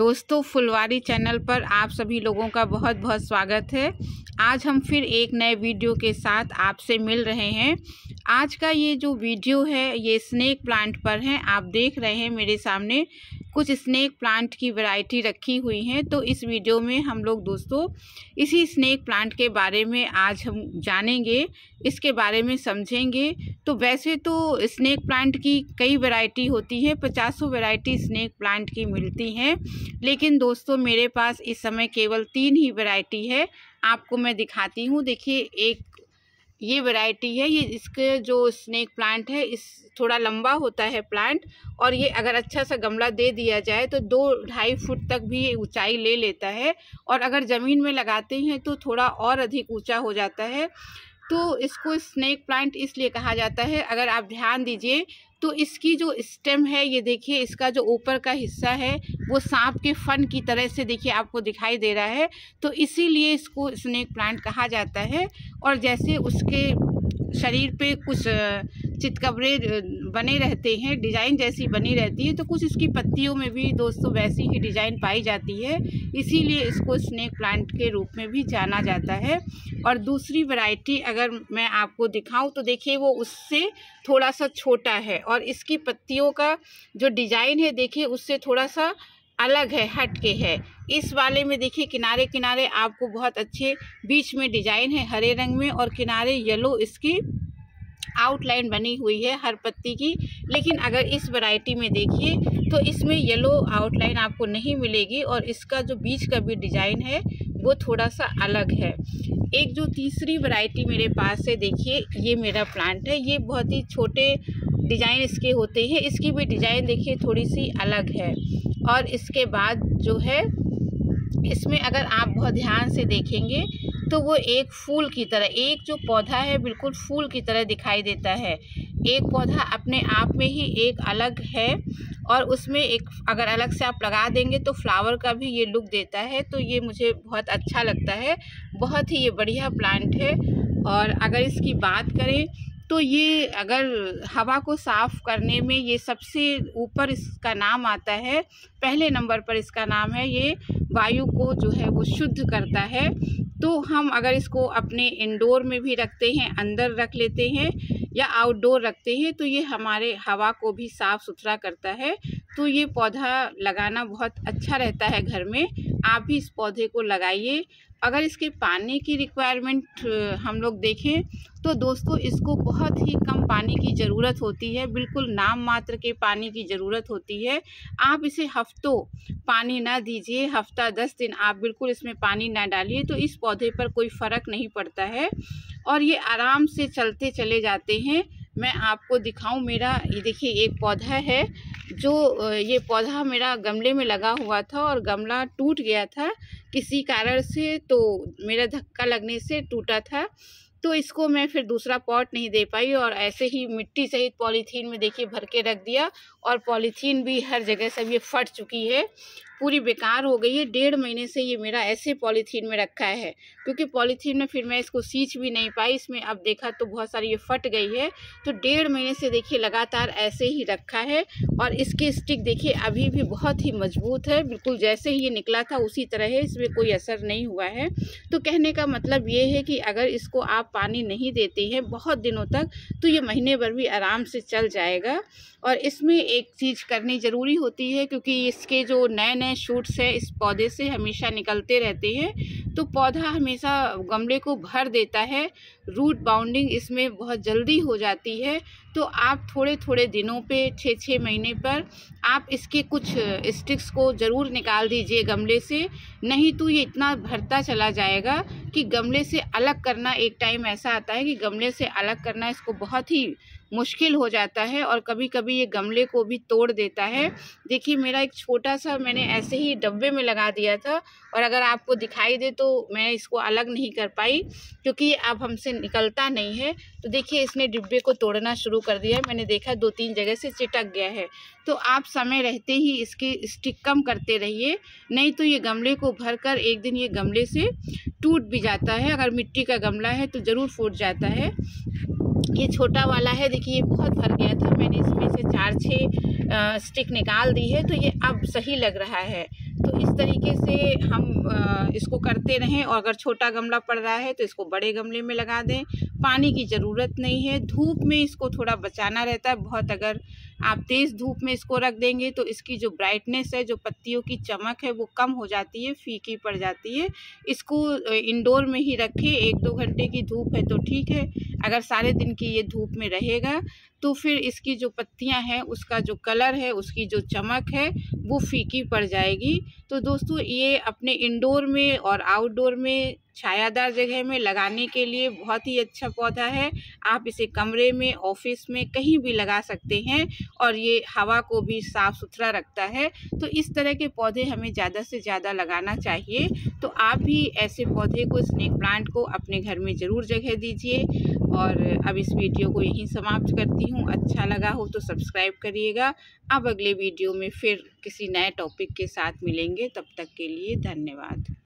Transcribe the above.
दोस्तों, फुलवारी चैनल पर आप सभी लोगों का बहुत बहुत स्वागत है। आज हम फिर एक नए वीडियो के साथ आपसे मिल रहे हैं। आज का ये जो वीडियो है, ये स्नेक प्लांट पर है। आप देख रहे हैं मेरे सामने। कुछ स्नैक प्लांट की वैरायटी रखी हुई हैं तो इस वीडियो में हम लोग दोस्तों इसी स्नैक प्लांट के बारे में आज हम जानेंगे, इसके बारे में समझेंगे। तो वैसे तो स्नैक प्लांट की कई वैरायटी होती है, पचासों वैरायटी स्नैक प्लांट की मिलती हैं, लेकिन दोस्तों मेरे पास इस समय केवल तीन ही वैरायटी है। आपको मैं दिखाती हूँ, देखिए एक ये वैरायटी है, ये इसके जो स्नेक प्लांट है, इस थोड़ा लंबा होता है प्लांट और ये अगर अच्छा सा गमला दे दिया जाए तो दो ढाई फुट तक भी ये ऊँचाई ले लेता है और अगर ज़मीन में लगाते हैं तो थोड़ा और अधिक ऊँचा हो जाता है। तो इसको स्नेक प्लांट इसलिए कहा जाता है। अगर आप ध्यान दीजिए तो इसकी जो स्टेम है, ये देखिए, इसका जो ऊपर का हिस्सा है, वो सांप के फन की तरह से देखिए आपको दिखाई दे रहा है। तो इसीलिए इसको स्नेक प्लांट कहा जाता है। और जैसे उसके शरीर पे कुछ चितकबरे बने रहते हैं, डिज़ाइन जैसी बनी रहती है तो कुछ इसकी पत्तियों में भी दोस्तों वैसी ही डिज़ाइन पाई जाती है, इसीलिए इसको स्नेक प्लांट के रूप में भी जाना जाता है। और दूसरी वैरायटी अगर मैं आपको दिखाऊँ तो देखिए वो उससे थोड़ा सा छोटा है, और इसकी पत्तियों का जो डिज़ाइन है, देखिए उससे थोड़ा सा अलग है, हट के है। इस वाले में देखिए किनारे किनारे आपको बहुत अच्छे बीच में डिज़ाइन है, हरे रंग में और किनारे येलो इसकी आउटलाइन बनी हुई है, हर पत्ती की। लेकिन अगर इस वैरायटी में देखिए तो इसमें येलो आउटलाइन आपको नहीं मिलेगी और इसका जो बीच का भी डिज़ाइन है, वो थोड़ा सा अलग है। एक जो तीसरी वैरायटी मेरे पास है, देखिए, ये मेरा प्लांट है। ये बहुत ही छोटे डिज़ाइन इसके होते हैं। इसकी भी डिज़ाइन देखिए थोड़ी सी अलग है। और इसके बाद जो है, इसमें अगर आप बहुत ध्यान से देखेंगे तो वो एक फूल की तरह, एक जो पौधा है, बिल्कुल फूल की तरह दिखाई देता है। एक पौधा अपने आप में ही एक अलग है और उसमें एक, अगर अलग से आप लगा देंगे तो फ्लावर का भी ये लुक देता है। तो ये मुझे बहुत अच्छा लगता है। बहुत ही ये बढ़िया प्लांट है। और अगर इसकी बात करें तो ये अगर हवा को साफ़ करने में ये सबसे ऊपर इसका नाम आता है, पहले नंबर पर इसका नाम है, ये वायु को जो है वो शुद्ध करता है। तो हम अगर इसको अपने इंडोर में भी रखते हैं, अंदर रख लेते हैं या आउटडोर रखते हैं तो ये हमारे हवा को भी साफ़ सुथरा करता है। तो ये पौधा लगाना बहुत अच्छा रहता है घर में। आप भी इस पौधे को लगाइए। अगर इसके पानी की रिक्वायरमेंट हम लोग देखें तो दोस्तों इसको बहुत ही कम पानी की ज़रूरत होती है। बिल्कुल नाम मात्र के पानी की ज़रूरत होती है। आप इसे हफ्तों पानी ना दीजिए, हफ़्ता दस दिन आप बिल्कुल इसमें पानी ना डालिए तो इस पौधे पर कोई फ़र्क नहीं पड़ता है। और ये आराम से चलते चले जाते हैं। मैं आपको दिखाऊँ, मेरा ये देखिए, एक पौधा है जो ये पौधा मेरा गमले में लगा हुआ था और गमला टूट गया था। किसी कारण से तो मेरा धक्का लगने से टूटा था। तो इसको मैं फिर दूसरा पॉट नहीं दे पाई और ऐसे ही मिट्टी सहित पॉलीथीन में देखिए भर के रख दिया और पॉलीथीन भी हर जगह से ये फट चुकी है। पूरी बेकार हो गई है। डेढ़ महीने से ये मेरा ऐसे पॉलीथीन में रखा है। क्योंकि पॉलीथीन में फिर मैं इसको सींच भी नहीं पाई, इसमें अब देखा तो बहुत सारी ये फट गई है। तो डेढ़ महीने से देखिए लगातार ऐसे ही रखा है और इसके स्टिक देखिए अभी भी बहुत ही मज़बूत है। बिल्कुल जैसे ही ये निकला था उसी तरह है, इसमें कोई असर नहीं हुआ है। तो कहने का मतलब ये है कि अगर इसको आप पानी नहीं देते हैं बहुत दिनों तक तो ये महीने भर भी आराम से चल जाएगा। और इसमें एक चीज़ करनी ज़रूरी होती है, क्योंकि इसके जो नए नए शूट्स हैं इस पौधे से हमेशा निकलते रहते हैं। तो पौधा हमेशा गमले को भर देता है। रूट बाउंडिंग इसमें बहुत जल्दी हो जाती है। तो आप थोड़े थोड़े दिनों पे छः छः महीने पर आप इसके कुछ स्टिक्स को ज़रूर निकाल दीजिए गमले से। नहीं तो ये इतना भरता चला जाएगा कि गमले से अलग करना एक टाइम ऐसा आता है कि गमले से अलग करना इसको बहुत ही मुश्किल हो जाता है और कभी कभी ये गमले को भी तोड़ देता है। देखिए, मेरा एक छोटा सा मैंने ऐसे ही डब्बे में लगा दिया था और अगर आपको दिखाई दे तो मैं इसको अलग नहीं कर पाई क्योंकि अब हमसे निकलता नहीं है। तो देखिए, इसने डिब्बे को तोड़ना शुरू कर दिया है। मैंने देखा दो तीन जगह से चिटक गया है। तो आप समय रहते ही इसकी स्टिक कम करते रहिए, नहीं तो ये गमले को भर कर एक दिन ये गमले से टूट भी जाता है। अगर मिट्टी का गमला है तो ज़रूर फूट जाता है। ये छोटा वाला है, देखिए ये बहुत भर गया था, मैंने इसमें से चार छः स्टिक निकाल दी है तो ये अब सही लग रहा है। तो इस तरीके से हम इसको करते रहें और अगर छोटा गमला पड़ रहा है तो इसको बड़े गमले में लगा दें। पानी की ज़रूरत नहीं है, धूप में इसको थोड़ा बचाना रहता है। बहुत अगर आप तेज़ धूप में इसको रख देंगे तो इसकी जो ब्राइटनेस है, जो पत्तियों की चमक है, वो कम हो जाती है, फीकी पड़ जाती है। इसको इंडोर में ही रखें, एक दो घंटे की धूप है तो ठीक है। अगर सारे दिन की ये धूप में रहेगा तो फिर इसकी जो पत्तियाँ हैं, उसका जो कलर है, उसकी जो चमक है, वो फीकी पड़ जाएगी। तो दोस्तों, ये अपने इंडोर में और आउटडोर में छायादार जगह में लगाने के लिए बहुत ही अच्छा पौधा है। आप इसे कमरे में, ऑफ़िस में कहीं भी लगा सकते हैं और ये हवा को भी साफ़ सुथरा रखता है। तो इस तरह के पौधे हमें ज़्यादा से ज़्यादा लगाना चाहिए। तो आप भी ऐसे पौधे को, स्नेक प्लांट को अपने घर में ज़रूर जगह दीजिए। और अब इस वीडियो को यहीं समाप्त करती हूँ। अच्छा लगा हो तो सब्सक्राइब करिएगा। अब अगले वीडियो में फिर किसी नए टॉपिक के साथ मिलेंगे। तब तक के लिए धन्यवाद।